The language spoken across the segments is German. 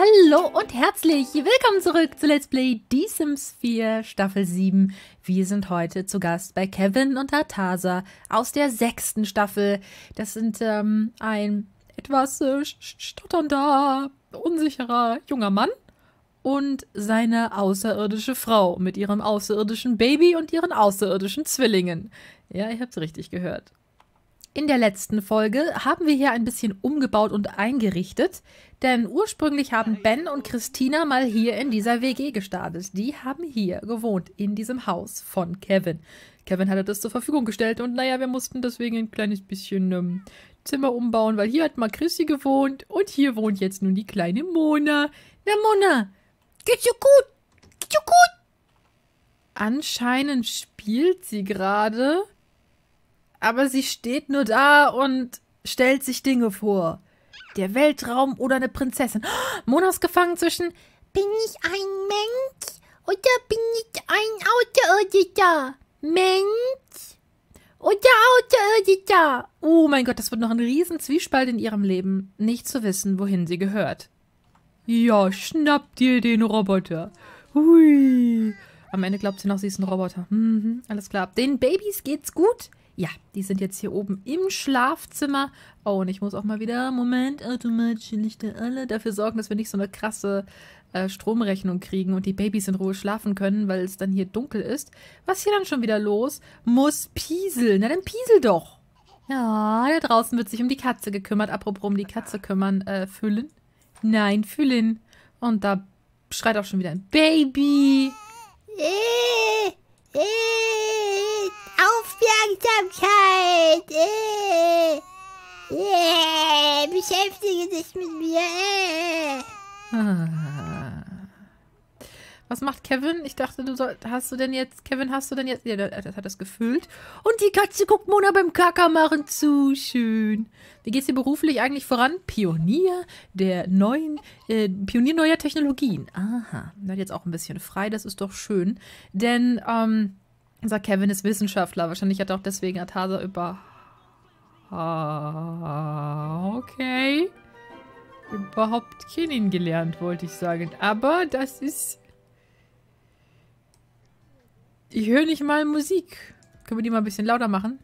Hallo und herzlich willkommen zurück zu Let's Play The Sims 4 Staffel 7. Wir sind heute zu Gast bei Kevin und Artasa aus der sechsten Staffel. Das sind ähm, ein etwas äh, stotternder, unsicherer junger Mann und seine außerirdische Frau mit ihrem außerirdischen Baby und ihren außerirdischen Zwillingen. Ja, ihr habt's richtig gehört. In der letzten Folge haben wir hier ein bisschen umgebaut und eingerichtet, denn ursprünglich haben Ben und Christina mal hier in dieser WG gestartet. Die haben hier gewohnt, in diesem Haus von Kevin. Kevin hatte das zur Verfügung gestellt und naja, wir mussten deswegen ein kleines bisschen ähm, Zimmer umbauen, weil hier hat mal Chrissy gewohnt und hier wohnt jetzt nun die kleine Mona. Na Mona, geht's dir gut? Geht's dir gut? Anscheinend spielt sie gerade aber sie steht nur da und stellt sich Dinge vor. Der Weltraum oder eine Prinzessin. Mona ist gefangen zwischen Bin ich ein Mensch oder bin ich ein Außerirdischer? Mensch oder Außerirdischer? Oh mein Gott, das wird noch ein riesen Zwiespalt in ihrem Leben, nicht zu wissen, wohin sie gehört. Ja, schnapp dir den Roboter. Hui. Am Ende glaubt sie noch, sie ist ein Roboter. Mhm, alles klar. Den Babys geht's gut. Ja, die sind jetzt hier oben im Schlafzimmer. Oh, und ich muss auch mal wieder, Moment, automatische Lichter alle, dafür sorgen, dass wir nicht so eine krasse äh, Stromrechnung kriegen und die Babys in Ruhe schlafen können, weil es dann hier dunkel ist. Was hier dann schon wieder los? Muss pieseln. Na, dann piesel doch. Ja, da draußen wird sich um die Katze gekümmert. Apropos um die Katze kümmern. Äh, füllen? Nein, füllen. Und da schreit auch schon wieder ein Baby. Äh, äh, Aufmerksamkeit. Äh, äh, beschäftige dich mit mir. Äh. Was macht Kevin? Ich dachte, du soll, hast du denn jetzt, Kevin, hast du denn jetzt, ja, das hat das gefüllt. Und die Katze guckt Mona beim Kacker machen zu. Schön. Wie geht's dir beruflich eigentlich voran? Pionier der neuen, äh, Pionier neuer Technologien. Aha. Wird jetzt auch ein bisschen frei, das ist doch schön. Denn, ähm, unser Kevin ist Wissenschaftler. Wahrscheinlich hat er auch deswegen Atasa über. Okay. Überhaupt kennengelernt, wollte ich sagen. Aber das ist ich höre nicht mal Musik. Können wir die mal ein bisschen lauter machen?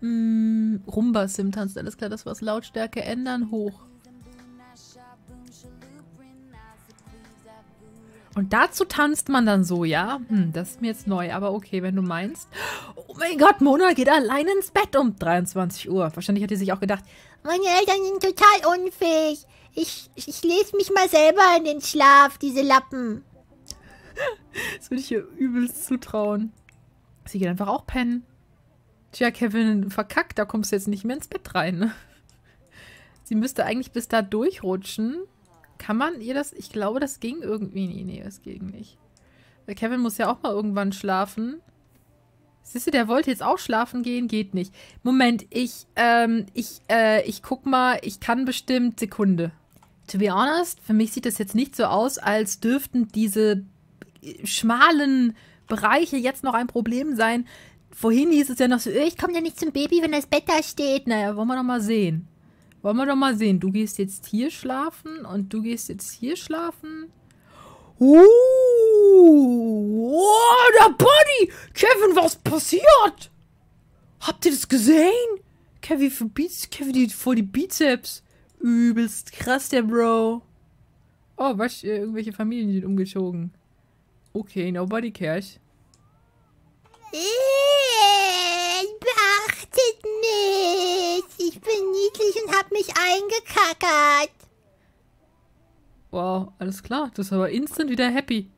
Mm, Rumba Sim tanzt, alles klar, das was Lautstärke ändern, hoch. Und dazu tanzt man dann so, ja? Hm, das ist mir jetzt neu, aber okay, wenn du meinst. Oh mein Gott, Mona geht allein ins Bett um 23 Uhr. Wahrscheinlich hat sie sich auch gedacht, meine Eltern sind total unfähig. Ich, ich lese mich mal selber in den Schlaf, diese Lappen. Das würde ich ihr übelst zutrauen. Sie geht einfach auch pennen. Tja, Kevin, verkackt, da kommst du jetzt nicht mehr ins Bett rein. Ne? Sie müsste eigentlich bis da durchrutschen. Kann man ihr das? Ich glaube, das ging irgendwie. Nee, nee, das ging nicht. Weil Kevin muss ja auch mal irgendwann schlafen. Siehst du, der wollte jetzt auch schlafen gehen, geht nicht. Moment, ich, ähm, ich, äh, ich guck mal, ich kann bestimmt Sekunde. To be honest, für mich sieht das jetzt nicht so aus, als dürften diese schmalen Bereiche jetzt noch ein Problem sein. Vorhin hieß es ja noch so, äh, ich komme ja nicht zum Baby, wenn das Bett da steht. Naja, wollen wir doch mal sehen. Wollen wir doch mal sehen. Du gehst jetzt hier schlafen und du gehst jetzt hier schlafen. Uh, oh, der Body! Kevin, was passiert? Habt ihr das gesehen? Kevin, für Beats, Kevin, vor die Bizeps. Übelst krass, der Bro. Oh, was? Irgendwelche Familien sind umgezogen. Okay, nobody cares. Ich bin niedlich und hab mich eingekackert. Wow, alles klar. Das ist aber instant wieder happy.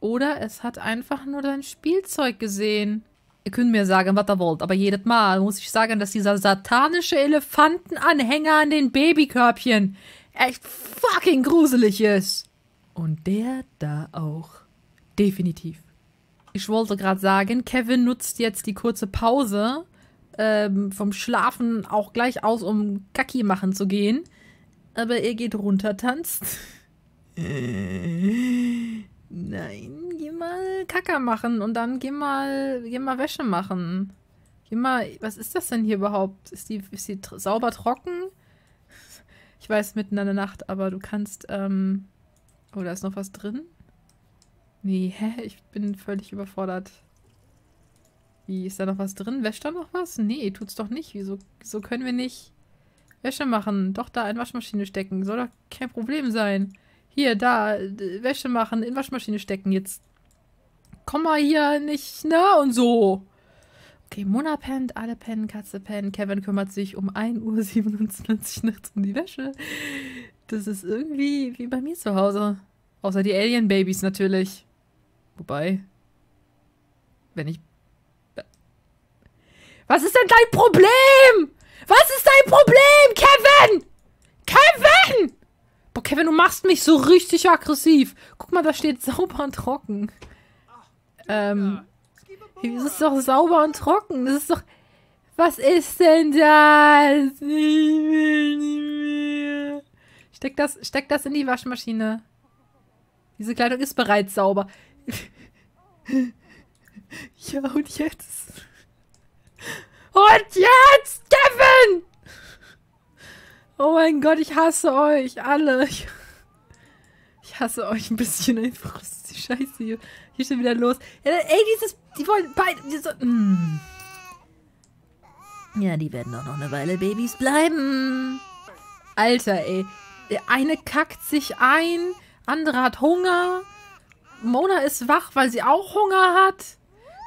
Oder es hat einfach nur dein Spielzeug gesehen. Ihr könnt mir sagen, was ihr wollt, aber jedes Mal muss ich sagen, dass dieser satanische Elefantenanhänger an den Babykörbchen echt fucking gruselig ist. Und der da auch. Definitiv. Ich wollte gerade sagen, Kevin nutzt jetzt die kurze Pause ähm, vom Schlafen auch gleich aus, um Kacki machen zu gehen. Aber er geht runter, tanzt. Nein, geh mal Kacker machen und dann geh mal, geh mal Wäsche machen. Geh mal, was ist das denn hier überhaupt? Ist die, ist die sauber trocken? Ich weiß, mitten in der Nacht, aber du kannst, ähm, Oh, da ist noch was drin? Nee, hä? Ich bin völlig überfordert. Wie, ist da noch was drin? Wäscht da noch was? Nee, tut's doch nicht. Wieso, wieso können wir nicht Wäsche machen? Doch da in Waschmaschine stecken. Soll doch kein Problem sein. Hier, da, Wäsche machen, in Waschmaschine stecken. Jetzt komm mal hier nicht, ne? Und so. Okay, Mona pennt, alle pennen, Katze pennen. Kevin kümmert sich um 1.27 Uhr nachts um die Wäsche. Das ist irgendwie wie bei mir zu Hause. Außer die Alien-Babys natürlich. Wobei, wenn ich... Was ist denn dein Problem? Was ist dein Problem, Kevin? Kevin! Boah, Kevin, du machst mich so richtig aggressiv. Guck mal, da steht sauber und trocken. Ähm, das ist doch sauber und trocken. Das ist doch... Was ist denn das? Ich will nicht mehr. Steck das, steck das in die Waschmaschine. Diese Kleidung ist bereits sauber. ja, und jetzt? Und jetzt, Kevin! Oh mein Gott, ich hasse euch alle. Ich, ich hasse euch ein bisschen einfach. Was ist die Scheiße hier? Hier steht wieder los. Ja, ey, dieses. Die wollen beide. Diese, mm. Ja, die werden auch noch eine Weile Babys bleiben. Alter, ey. Der eine kackt sich ein, andere hat Hunger. Mona ist wach, weil sie auch Hunger hat.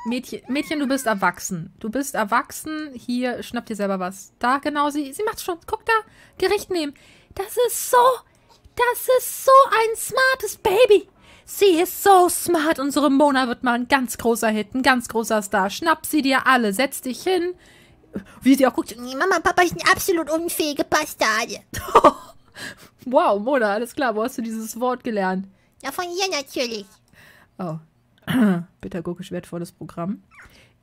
Mädchen, Mädchen, du bist erwachsen. Du bist erwachsen. Hier, schnapp dir selber was. Da, genau, sie, sie macht's schon. Guck da, Gericht nehmen. Das ist so, das ist so ein smartes Baby. Sie ist so smart. Unsere Mona wird mal ein ganz großer Hit, ein ganz großer Star. Schnapp sie dir alle, setz dich hin. Wie sie auch guckt. Mama Papa sind absolut unfähige Bastarde. wow, Mona, alles klar. Wo hast du dieses Wort gelernt? Ja, von ihr natürlich. Oh, pädagogisch wertvolles Programm.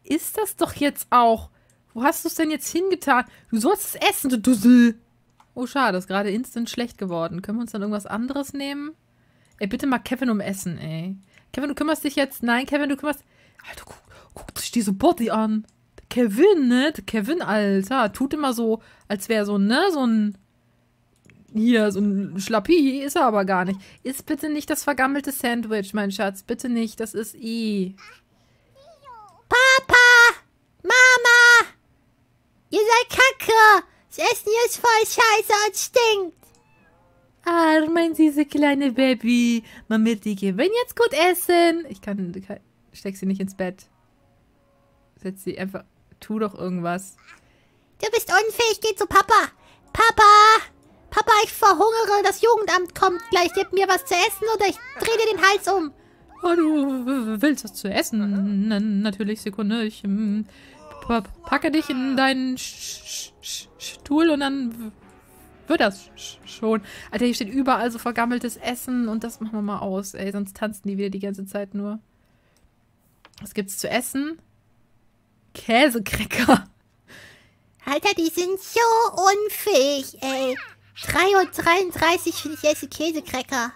Ist das doch jetzt auch. Wo hast du es denn jetzt hingetan? Du sollst es essen, du Dussel. Oh, schade, ist gerade instant schlecht geworden. Können wir uns dann irgendwas anderes nehmen? Ey, bitte mal Kevin um Essen, ey. Kevin, du kümmerst dich jetzt. Nein, Kevin, du kümmerst. Alter, guck, guck sich diese Body an. Kevin, ne? Kevin, Alter. Tut immer so, als wäre so, ne? So ein. Hier, so ein Schlappi ist er aber gar nicht. Ist bitte nicht das vergammelte Sandwich, mein Schatz. Bitte nicht, das ist I. Papa! Mama! Ihr seid kacke! Das Essen hier ist voll scheiße und stinkt! Ah, mein süße kleine Baby. Mama, die gewinn jetzt gut essen. Ich kann, kann, steck sie nicht ins Bett. Setz sie einfach, tu doch irgendwas. Du bist unfähig, geh zu Papa! Papa! Papa, ich verhungere, das Jugendamt kommt gleich. Gib mir was zu essen oder ich drehe dir den Hals um. Oh, du willst was zu essen? Na, natürlich, Sekunde. Ich ähm, packe dich in deinen Sch Sch Stuhl und dann wird das schon. Alter, hier steht überall so vergammeltes Essen und das machen wir mal aus, ey. Sonst tanzen die wieder die ganze Zeit nur. Was gibt's zu essen? Käsekrecker. Alter, die sind so unfähig, ey. 3.33 Uhr finde ich esse Käsekrecker.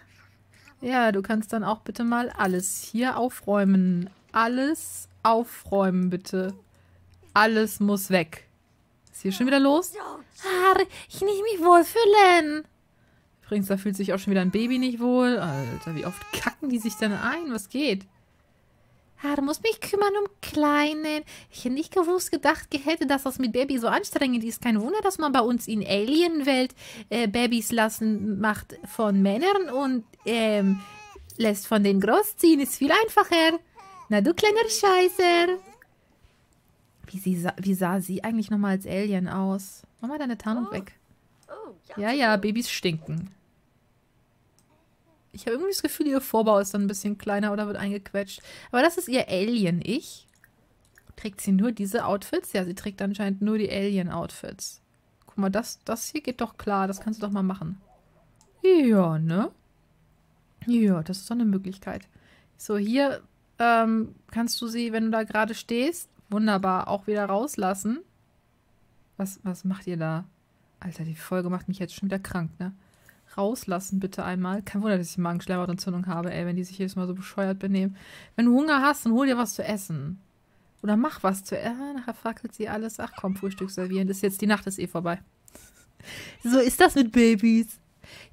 Ja, du kannst dann auch bitte mal alles hier aufräumen. Alles aufräumen, bitte. Alles muss weg. Ist hier schon wieder los? Ah, ich nicht mich wohlfühlen. Übrigens, da fühlt sich auch schon wieder ein Baby nicht wohl. Alter, wie oft kacken die sich denn ein? Was geht? Ah, du musst mich kümmern um Kleinen. Ich hätte nicht gewusst, gedacht hätte, dass das mit Baby so anstrengend ist. Kein Wunder, dass man bei uns in Alienwelt äh, Babys lassen macht von Männern und ähm, lässt von den großziehen. Ist viel einfacher. Na du kleiner Scheißer. Wie, sie, wie sah sie eigentlich nochmal als Alien aus? Mach mal deine Tarnung oh. weg. Oh, ja, ja, Babys stinken. Ich habe irgendwie das Gefühl, ihr Vorbau ist dann ein bisschen kleiner oder wird eingequetscht. Aber das ist ihr Alien-Ich. Trägt sie nur diese Outfits? Ja, sie trägt anscheinend nur die Alien-Outfits. Guck mal, das, das hier geht doch klar. Das kannst du doch mal machen. Ja, ne? Ja, das ist doch eine Möglichkeit. So, hier ähm, kannst du sie, wenn du da gerade stehst, wunderbar auch wieder rauslassen. Was, was macht ihr da? Alter, die Folge macht mich jetzt schon wieder krank, ne? Rauslassen, bitte einmal. Kein Wunder, dass ich Magenschleimhautentzündung habe, ey, wenn die sich jedes Mal so bescheuert benehmen. Wenn du Hunger hast, dann hol dir was zu essen. Oder mach was zu essen. Ah, nachher fackelt sie alles. Ach komm, Frühstück servieren. Das ist jetzt, die Nacht ist eh vorbei. So ist das mit Babys.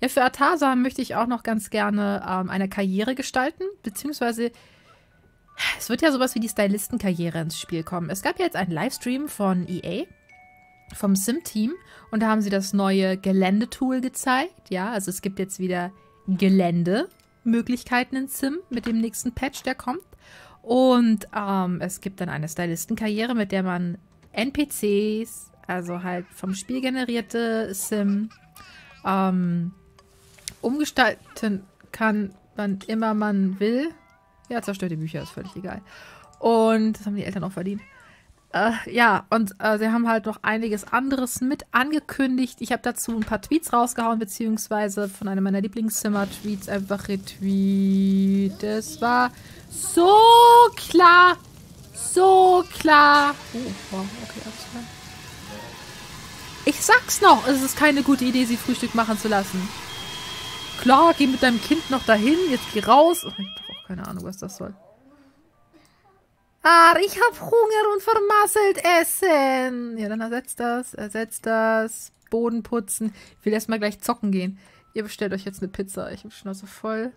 Ja, für Atasa möchte ich auch noch ganz gerne ähm, eine Karriere gestalten, beziehungsweise es wird ja sowas wie die Stylistenkarriere ins Spiel kommen. Es gab ja jetzt einen Livestream von EA, vom Sim-Team, und da haben sie das neue Geländetool gezeigt. Ja, also es gibt jetzt wieder Geländemöglichkeiten in Sim mit dem nächsten Patch, der kommt. Und ähm, es gibt dann eine Stylistenkarriere, mit der man NPCs, also halt vom Spiel generierte Sim, ähm, umgestalten kann, wann immer man will. Ja, zerstörte Bücher, ist völlig egal. Und das haben die Eltern auch verdient. Äh, ja, und äh, sie haben halt noch einiges anderes mit angekündigt. Ich habe dazu ein paar Tweets rausgehauen, beziehungsweise von einem meiner Lieblingszimmer-Tweets einfach retweet. Es war so klar. So klar. Oh, wow, okay, klar. Ich sag's noch, es ist keine gute Idee, sie Frühstück machen zu lassen. Klar, geh mit deinem Kind noch dahin, jetzt geh raus. Oh, ich hab auch keine Ahnung, was das soll. Ah, ich hab Hunger und vermasselt Essen. Ja, dann ersetzt das, ersetzt das. Boden putzen. Ich will erstmal gleich zocken gehen. Ihr bestellt euch jetzt eine Pizza. Ich hab Schnauze voll.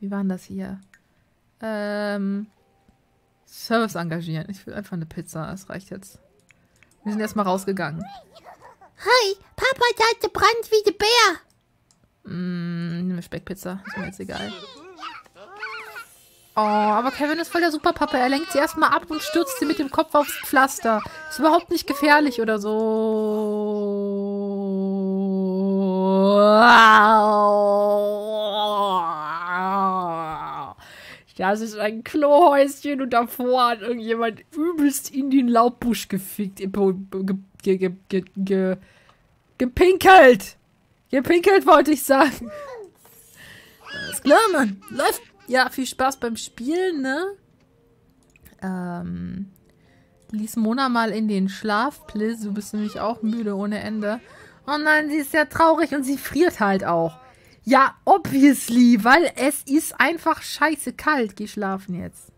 Wie war denn das hier? Ähm. Service engagieren. Ich will einfach eine Pizza. Das reicht jetzt. Wir sind erstmal rausgegangen. Hi, Papa der Brand wie der Bär. Mm, eine Speckpizza. Ist mir jetzt egal. Oh, aber Kevin ist voll der Superpapa. Er lenkt sie erstmal ab und stürzt sie mit dem Kopf aufs Pflaster. Ist überhaupt nicht gefährlich oder so. Das ist ein Klohäuschen und davor hat irgendjemand übelst in den Laubbusch gefickt. Ge, ge, ge, ge, gepinkelt. Gepinkelt wollte ich sagen. Alles klar, Mann. Läuft. Ja, viel Spaß beim Spielen, ne? Ähm. Lies Mona mal in den Schlaf, please. Du bist nämlich auch müde ohne Ende. Oh nein, sie ist ja traurig und sie friert halt auch. Ja, obviously, weil es ist einfach scheiße kalt. Geh schlafen jetzt.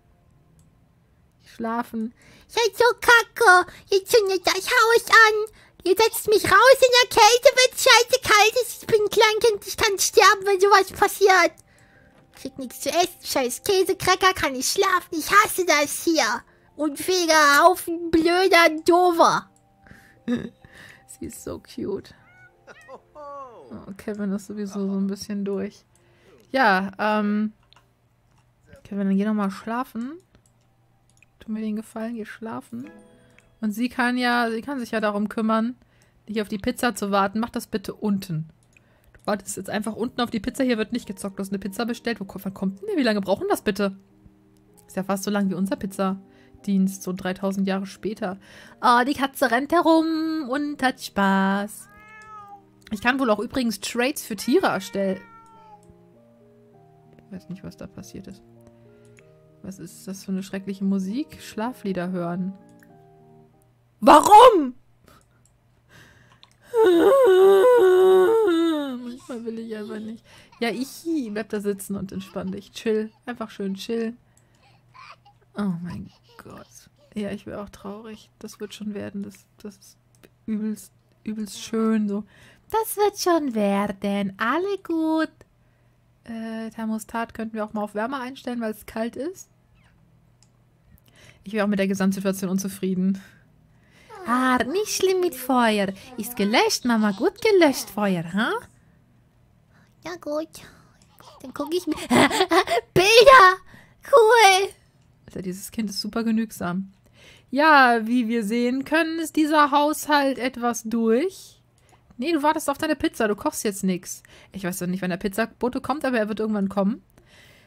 Schlafen. Ja, so kacke. Jetzt zündet das Haus an. Ihr setzt mich raus in der Kälte, wenn es scheiße kalt ist. Ich bin ein Kleinkind, ich kann sterben, wenn sowas passiert. Krieg nichts zu essen, scheiß Käsekrecker, kann ich schlafen. Ich hasse das hier. Unfähiger Haufen blöder Dover. Sie ist so cute. Oh, Kevin ist sowieso so ein bisschen durch. Ja, ähm. Kevin, dann geh noch mal schlafen. Tu mir den Gefallen, geh schlafen. Und sie kann ja, sie kann sich ja darum kümmern, dich auf die Pizza zu warten. Mach das bitte unten. Du wartest jetzt einfach unten auf die Pizza. Hier wird nicht gezockt. Du hast eine Pizza bestellt. Wo wann kommt denn der? Wie lange brauchen das bitte? Ist ja fast so lang wie unser Pizzadienst. So 3000 Jahre später. Oh, die Katze rennt herum und hat Spaß. Ich kann wohl auch übrigens Trades für Tiere erstellen. Ich weiß nicht, was da passiert ist. Was ist das für eine schreckliche Musik? Schlaflieder hören. Warum? Manchmal will ich einfach nicht. Ja, ich bleib da sitzen und entspann dich. Chill. Einfach schön chillen. Oh mein Gott. Ja, ich wäre auch traurig. Das wird schon werden. Das, das ist übelst, übelst schön. So. Das wird schon werden. Alle gut. Äh, Thermostat könnten wir auch mal auf Wärme einstellen, weil es kalt ist. Ich wäre auch mit der Gesamtsituation unzufrieden. Ah, nicht schlimm mit Feuer. Ist gelöscht, Mama. Gut gelöscht, Feuer, ha? Huh? Ja, gut. Dann gucke ich mir. Bilder! Cool! Also, dieses Kind ist super genügsam. Ja, wie wir sehen können, ist dieser Haushalt etwas durch. Nee, du wartest auf deine Pizza, du kochst jetzt nichts. Ich weiß doch nicht, wann der Pizzabote kommt, aber er wird irgendwann kommen.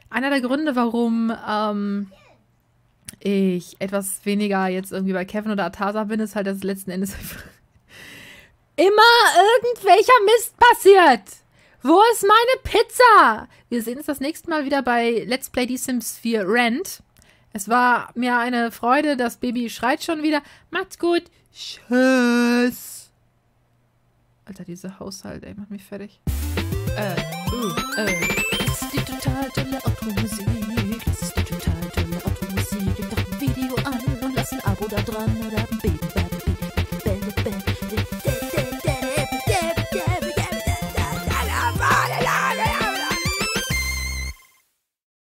Einer der Gründe, warum ähm, ich etwas weniger jetzt irgendwie bei Kevin oder Atasa bin, ist halt, dass letzten Endes immer irgendwelcher Mist passiert. Wo ist meine Pizza? Wir sehen uns das nächste Mal wieder bei Let's Play The Sims 4 Rent. Es war mir eine Freude, das Baby schreit schon wieder. Macht's gut. Tschüss. Alter, dieser Haushalt, ey, macht mich fertig. Äh, uh, äh. Das ist die total tolle Automusik. Das ist die total tolle Automusik. Doch ein Video an und lass ein Abo da dran oder ein Baby